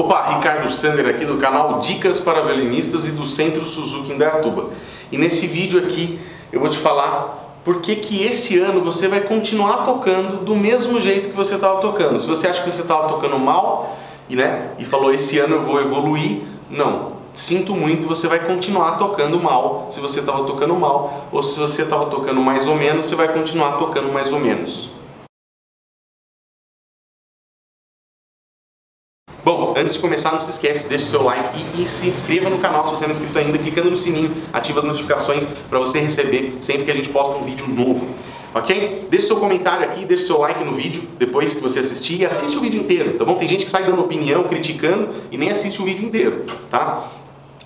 Opa, Ricardo Sander aqui do canal Dicas para Violinistas e do Centro Suzuki Indaiatuba. E nesse vídeo aqui eu vou te falar por que que esse ano você vai continuar tocando do mesmo jeito que você estava tocando. Se você acha que você estava tocando mal e, né, e falou esse ano eu vou evoluir, não. Sinto muito, você vai continuar tocando mal se você estava tocando mal, ou se você estava tocando mais ou menos, você vai continuar tocando mais ou menos. Antes de começar, não se esquece, deixe seu like e, e, se inscreva no canal se você não é inscrito ainda, clicando no sininho, ativa as notificações para você receber sempre que a gente posta um vídeo novo. Ok? Deixe seu comentário aqui, deixe seu like no vídeo depois que você assistir e assiste o vídeo inteiro, tá bom? Tem gente que sai dando opinião, criticando e nem assiste o vídeo inteiro, tá?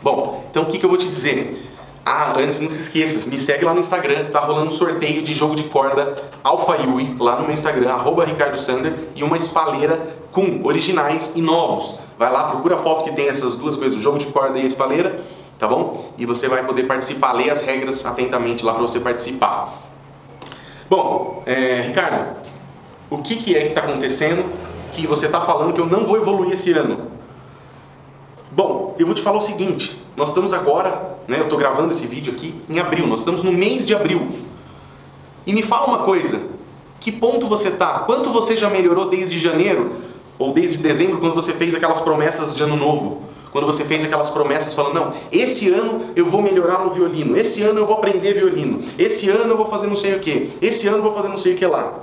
Bom, então o que, que eu vou te dizer? Ah, antes não se esqueça, me segue lá no Instagram, tá rolando um sorteio de jogo de corda Alpha Yui, lá no meu Instagram, arroba Ricardo Sander, e uma espalheira com originais e novos. Vai lá, procura a foto que tem essas duas coisas, o jogo de corda e a espalheira, tá bom? E você vai poder participar, ler as regras atentamente lá para você participar. Bom, é, Ricardo, o que, que é que está acontecendo que você está falando que eu não vou evoluir esse ano? Bom, eu vou te falar o seguinte, nós estamos agora, né, eu estou gravando esse vídeo aqui em abril, nós estamos no mês de abril. E me fala uma coisa, que ponto você está? Quanto você já melhorou desde janeiro ou desde dezembro, quando você fez aquelas promessas de ano novo? Quando você fez aquelas promessas falando, não, esse ano eu vou melhorar no violino, esse ano eu vou aprender violino, esse ano eu vou fazer não sei o que, esse ano eu vou fazer não sei o que lá.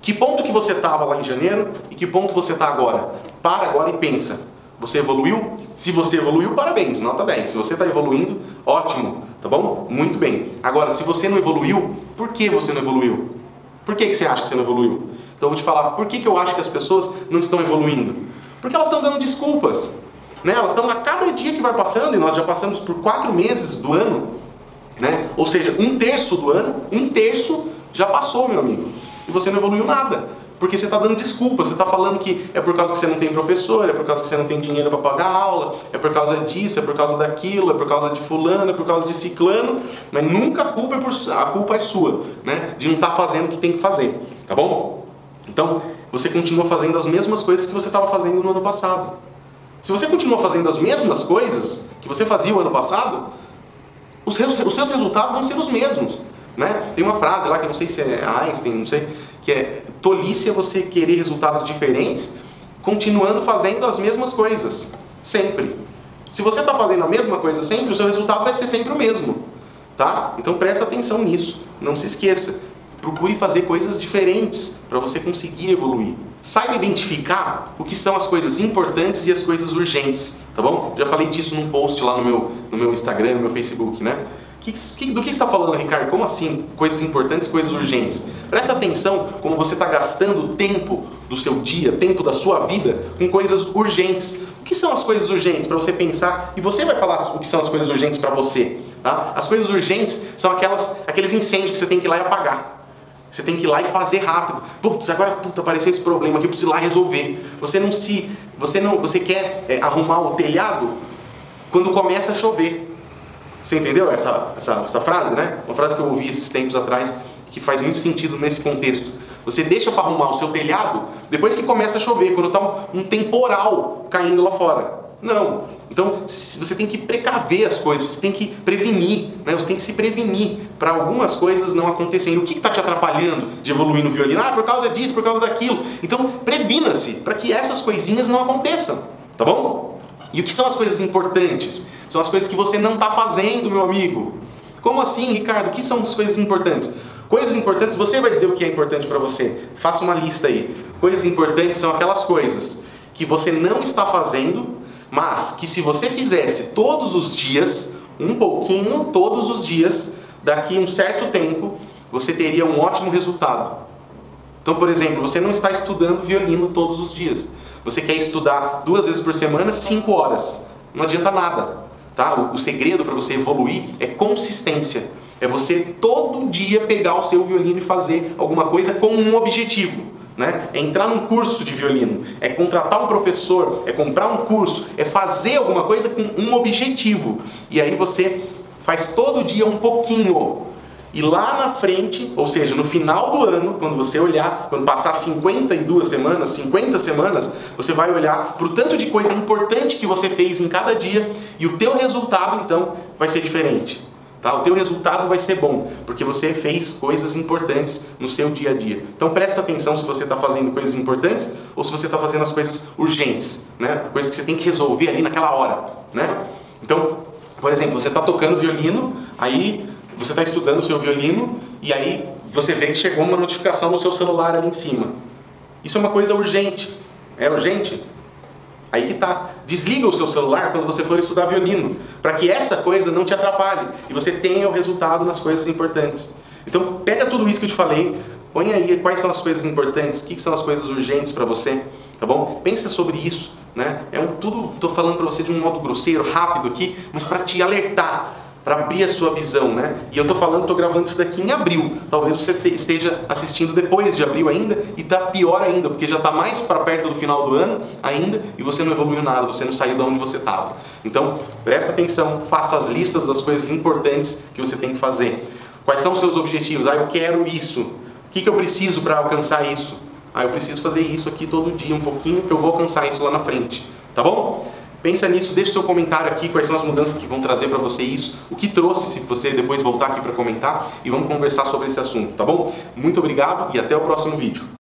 Que ponto que você estava lá em janeiro e que ponto você está agora? Para agora e pensa. Você evoluiu? Se você evoluiu, parabéns, nota 10. Se você está evoluindo, ótimo, tá bom? Muito bem. Agora, se você não evoluiu, por que você não evoluiu? Por que, que você acha que você não evoluiu? Então eu vou te falar, por que, que eu acho que as pessoas não estão evoluindo? Porque elas estão dando desculpas. Né? Elas estão a cada dia que vai passando, e nós já passamos por quatro meses do ano, né? ou seja, um terço do ano, um terço já passou, meu amigo. E você não evoluiu nada. Porque você está dando desculpa, você está falando que é por causa que você não tem professor, é por causa que você não tem dinheiro para pagar aula, é por causa disso, é por causa daquilo, é por causa de fulano, é por causa de ciclano, mas nunca a culpa é, por, a culpa é sua, né? De não estar tá fazendo o que tem que fazer, tá bom? Então, você continua fazendo as mesmas coisas que você estava fazendo no ano passado. Se você continua fazendo as mesmas coisas que você fazia o ano passado, os, os seus resultados vão ser os mesmos. Né? Tem uma frase lá que eu não sei se é Einstein, não sei, que é tolice é você querer resultados diferentes continuando fazendo as mesmas coisas, sempre. Se você está fazendo a mesma coisa sempre, o seu resultado vai ser sempre o mesmo. Tá? Então presta atenção nisso, não se esqueça. Procure fazer coisas diferentes para você conseguir evoluir. Saiba identificar o que são as coisas importantes e as coisas urgentes, tá bom? Já falei disso num post lá no meu, no meu Instagram, no meu Facebook, né? Que, que, do que está falando, Ricardo? Como assim? Coisas importantes, coisas urgentes. Presta atenção como você está gastando tempo do seu dia, tempo da sua vida com coisas urgentes. O que são as coisas urgentes para você pensar? E você vai falar o que são as coisas urgentes para você. Tá? As coisas urgentes são aquelas, aqueles incêndios que você tem que ir lá e apagar. Você tem que ir lá e fazer rápido. Putz, agora puta, apareceu esse problema aqui, eu preciso ir lá resolver. Você não se. Você não. Você quer é, arrumar o telhado quando começa a chover. Você entendeu essa, essa, essa frase, né? Uma frase que eu ouvi esses tempos atrás que faz muito sentido nesse contexto. Você deixa para arrumar o seu telhado depois que começa a chover, quando está um, temporal caindo lá fora. Não. Então você tem que precaver as coisas, você tem que prevenir, né? você tem que se prevenir para algumas coisas não acontecerem. O que está te atrapalhando de evoluir no violino? Ah, por causa disso, por causa daquilo. Então previna-se para que essas coisinhas não aconteçam, tá bom? E o que são as coisas importantes? São as coisas que você não está fazendo, meu amigo. Como assim, Ricardo? O que são as coisas importantes? Coisas importantes, você vai dizer o que é importante para você. Faça uma lista aí. Coisas importantes são aquelas coisas que você não está fazendo, mas que se você fizesse todos os dias, um pouquinho todos os dias, daqui a um certo tempo, você teria um ótimo resultado. Então, por exemplo, você não está estudando violino todos os dias. Você quer estudar duas vezes por semana, cinco horas. Não adianta nada. Tá? O, o segredo para você evoluir é consistência. É você todo dia pegar o seu violino e fazer alguma coisa com um objetivo. Né? É entrar num curso de violino, é contratar um professor, é comprar um curso, é fazer alguma coisa com um objetivo. E aí você faz todo dia um pouquinho. E lá na frente, ou seja, no final do ano, quando você olhar, quando passar 52 semanas, 50 semanas, você vai olhar para o tanto de coisa importante que você fez em cada dia e o teu resultado então vai ser diferente. Tá? O teu resultado vai ser bom, porque você fez coisas importantes no seu dia a dia. Então presta atenção se você está fazendo coisas importantes ou se você está fazendo as coisas urgentes, né? coisas que você tem que resolver ali naquela hora. Né? Então, por exemplo, você está tocando violino, aí você está estudando o seu violino e aí você vê que chegou uma notificação no seu celular ali em cima. Isso é uma coisa urgente. É urgente? Aí que tá. Desliga o seu celular quando você for estudar violino, para que essa coisa não te atrapalhe e você tenha o resultado nas coisas importantes. Então, pega tudo isso que eu te falei, põe aí quais são as coisas importantes, o que são as coisas urgentes para você, tá bom? Pensa sobre isso, né? É um tudo, estou falando para você de um modo grosseiro, rápido aqui, mas para te alertar para abrir a sua visão, né? E eu estou falando, estou gravando isso daqui em abril. Talvez você esteja assistindo depois de abril ainda e está pior ainda, porque já está mais para perto do final do ano ainda e você não evoluiu nada, você não saiu de onde você estava. Então, presta atenção, faça as listas das coisas importantes que você tem que fazer. Quais são os seus objetivos? Ah, eu quero isso. O que, que eu preciso para alcançar isso? Ah, eu preciso fazer isso aqui todo dia, um pouquinho, que eu vou alcançar isso lá na frente. Tá bom? Pensa nisso, deixe seu comentário aqui, quais são as mudanças que vão trazer para você isso, o que trouxe, se você depois voltar aqui para comentar, e vamos conversar sobre esse assunto, tá bom? Muito obrigado e até o próximo vídeo.